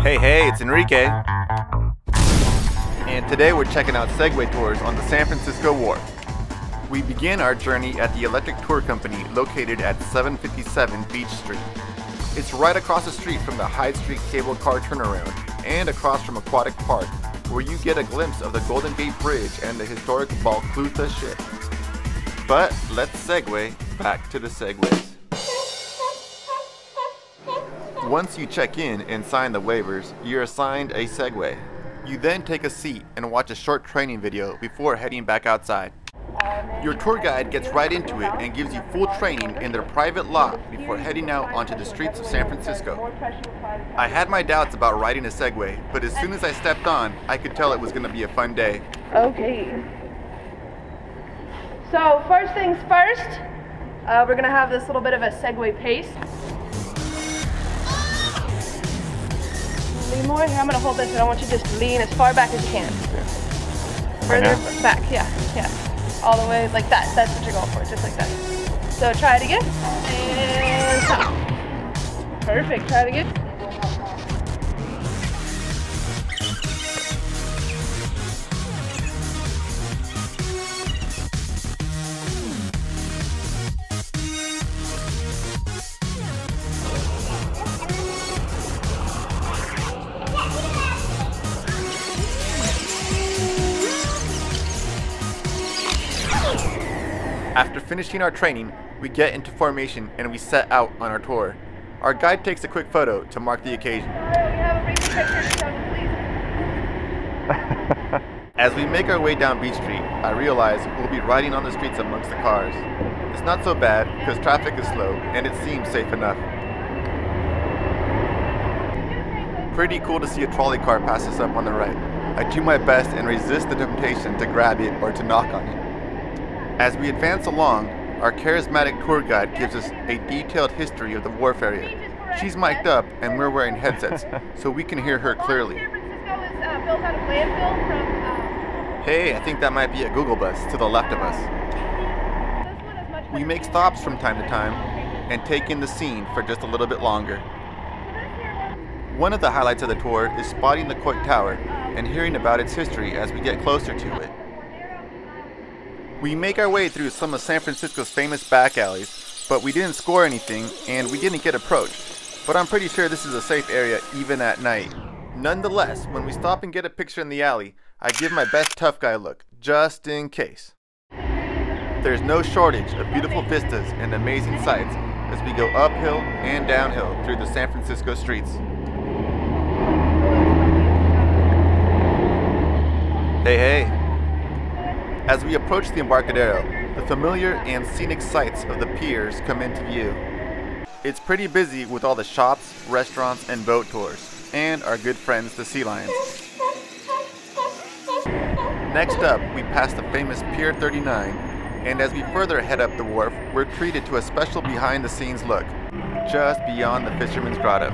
Hey, hey, it's Enrique. And today we're checking out Segway tours on the San Francisco Wharf. We begin our journey at the Electric Tour Company located at 757 Beach Street. It's right across the street from the Hyde Street Cable Car Turnaround and across from Aquatic Park, where you get a glimpse of the Golden Gate Bridge and the historic Balclutha ship. But let's segue back to the segways. Once you check in and sign the waivers, you're assigned a Segway. You then take a seat and watch a short training video before heading back outside. Your tour guide gets right into it and gives you full training in their private lot before heading out onto the streets of San Francisco. I had my doubts about riding a Segway, but as soon as I stepped on, I could tell it was going to be a fun day. Okay. So first things first, uh, we're gonna have this little bit of a Segway pace. Lean more. Here, I'm gonna hold this, and I want you to just lean as far back as you can. Further now? back, yeah, yeah. All the way like that. That's what you're going for, just like that. So try it again. And stop. Perfect. Try it again. After finishing our training, we get into formation and we set out on our tour. Our guide takes a quick photo to mark the occasion. All right, we have a brief picture, so please. As we make our way down Beach Street, I realize we'll be riding on the streets amongst the cars. It's not so bad because traffic is slow and it seems safe enough. Pretty cool to see a trolley car pass us up on the right. I do my best and resist the temptation to grab it or to knock on it. As we advance along, our charismatic tour guide gives us a detailed history of the wharf area. She's mic'd up and we're wearing headsets, so we can hear her clearly. San Francisco is uh, built out of landfill from. Uh, Hey, I think that might be a Google bus to the left of us. this one is much We make stops from time to time and take in the scene for just a little bit longer. One of the highlights of the tour is spotting the Coit Tower and hearing about its history as we get closer to it. We make our way through some of San Francisco's famous back alleys, but we didn't score anything and we didn't get approached. But I'm pretty sure this is a safe area even at night. Nonetheless, when we stop and get a picture in the alley, I give my best tough guy look, just in case. There's no shortage of beautiful vistas and amazing sights as we go uphill and downhill through the San Francisco streets. Hey, hey. As we approach the Embarcadero, the familiar and scenic sights of the piers come into view. It's pretty busy with all the shops, restaurants, and boat tours, and our good friends the Sea Lions. Next up, we pass the famous Pier 39, and as we further head up the wharf, we're treated to a special behind the scenes look, just beyond the Fisherman's Grotto.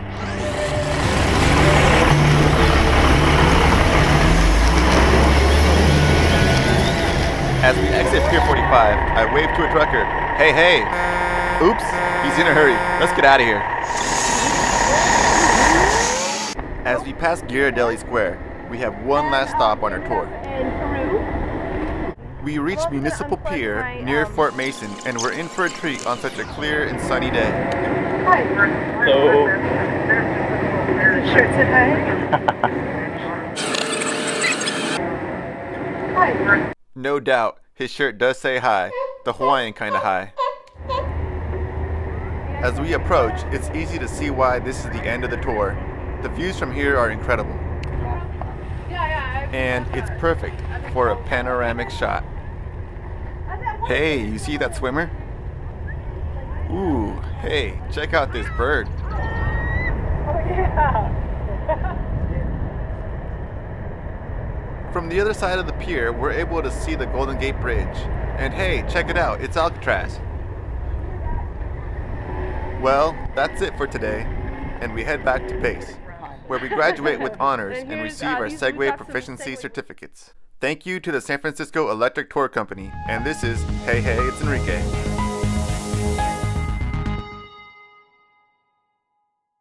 As we exit Pier 45, I wave to a trucker. Hey, hey! Oops, he's in a hurry. Let's get out of here. As we pass Ghirardelli Square, we have one last stop on our tour. We reach Municipal Pier near Fort Mason, and we're in for a treat on such a clear and sunny day. So, The shirt said hi. No doubt, his shirt does say hi, the Hawaiian kind of hi. As we approach, it's easy to see why this is the end of the tour. The views from here are incredible, Yeah, yeah. and it's perfect for a panoramic shot. Hey, you see that swimmer? Ooh, hey, check out this bird. Oh, From the other side of the pier, we're able to see the Golden Gate Bridge. And hey, check it out, it's Alcatraz. Well, that's it for today, and we head back to Pace, where we graduate with honors And receive our Segway proficiency certificates. Thank you to the San Francisco Electric Tour Company, and this is Hey Hey, it's Enrique.